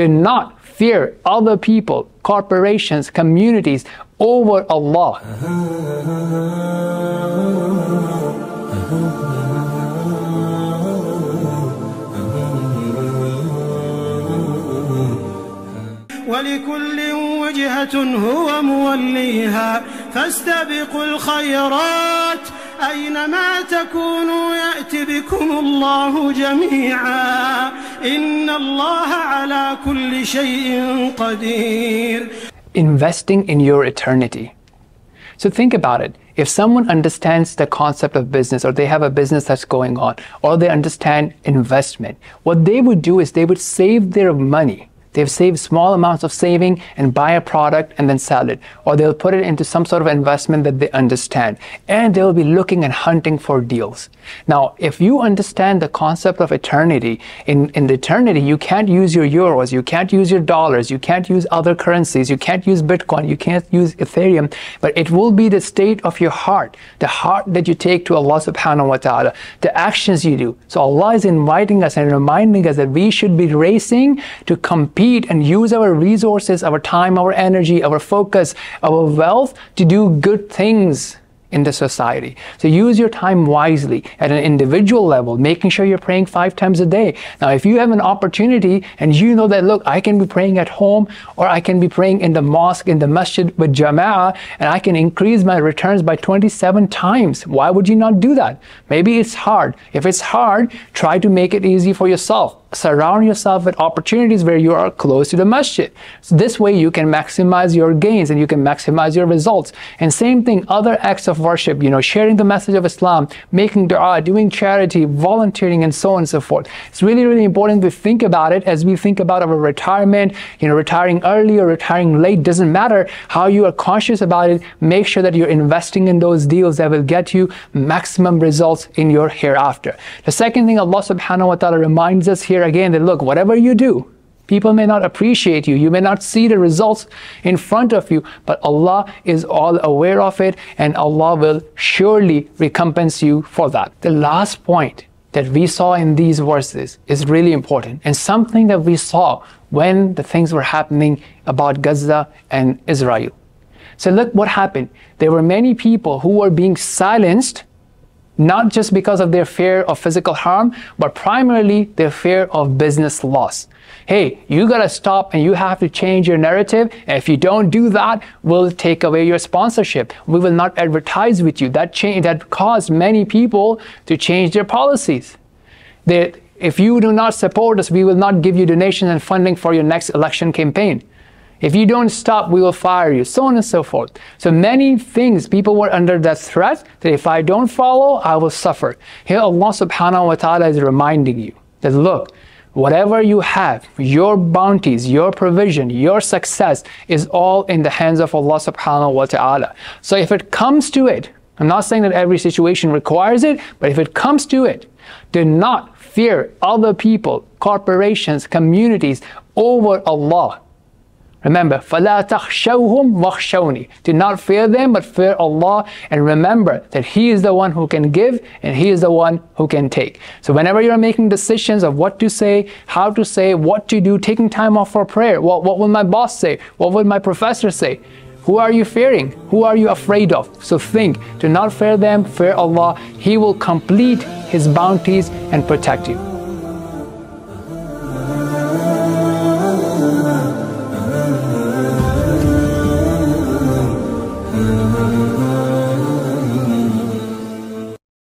Do not fear other people, corporations, communities over Allah. ولكل وجهة هو موليها. فاستبقوا الخيرات. أينما تكونوا يأت بكم الله جميعا. إن الله على كل شيء قدير Investing in your eternity. So think about it. If someone understands the concept of business or they have a business that's going on or they understand investment, what they would do is they would save their money They've saved small amounts of saving and buy a product and then sell it. Or they'll put it into some sort of investment that they understand. And they'll be looking and hunting for deals. Now, if you understand the concept of eternity, in, in eternity, you can't use your euros, you can't use your dollars, you can't use other currencies, you can't use Bitcoin, you can't use Ethereum, but it will be the state of your heart, the heart that you take to Allah subhanahu wa ta'ala, the actions you do. So Allah is inviting us and reminding us that we should be racing to compete and use our resources, our time, our energy, our focus, our wealth to do good things in the society. So use your time wisely at an individual level, making sure you're praying five times a day. Now, if you have an opportunity and you know that, look, I can be praying at home or I can be praying in the mosque, in the masjid with jama'ah, and I can increase my returns by 27 times, why would you not do that? Maybe it's hard. If it's hard, try to make it easy for yourself surround yourself with opportunities where you are close to the masjid. So this way you can maximize your gains and you can maximize your results. And same thing, other acts of worship, you know, sharing the message of Islam, making dua, doing charity, volunteering, and so on and so forth. It's really, really important to think about it as we think about our retirement, you know, retiring early or retiring late, doesn't matter how you are conscious about it. Make sure that you're investing in those deals that will get you maximum results in your hereafter. The second thing Allah subhanahu wa ta'ala reminds us here again that look, whatever you do, People may not appreciate you. You may not see the results in front of you, but Allah is all aware of it and Allah will surely recompense you for that. The last point that we saw in these verses is really important and something that we saw when the things were happening about Gaza and Israel. So look what happened. There were many people who were being silenced not just because of their fear of physical harm, but primarily their fear of business loss. Hey, you gotta stop and you have to change your narrative. And if you don't do that, we'll take away your sponsorship. We will not advertise with you. That change that caused many people to change their policies. That if you do not support us, we will not give you donations and funding for your next election campaign. If you don't stop, we will fire you, so on and so forth. So many things, people were under that threat that if I don't follow, I will suffer. Here Allah subhanahu wa ta'ala is reminding you that look, whatever you have, your bounties, your provision, your success is all in the hands of Allah subhanahu wa ta'ala. So if it comes to it, I'm not saying that every situation requires it, but if it comes to it, do not fear other people, corporations, communities over Allah. Remember, فَلَا تَخْشَوْهُمْ وَخْشَوْنِي Do not fear them, but fear Allah. And remember that He is the one who can give and He is the one who can take. So whenever you're making decisions of what to say, how to say, what to do, taking time off for prayer, what, what will my boss say? What will my professor say? Who are you fearing? Who are you afraid of? So think, do not fear them, fear Allah. He will complete His bounties and protect you.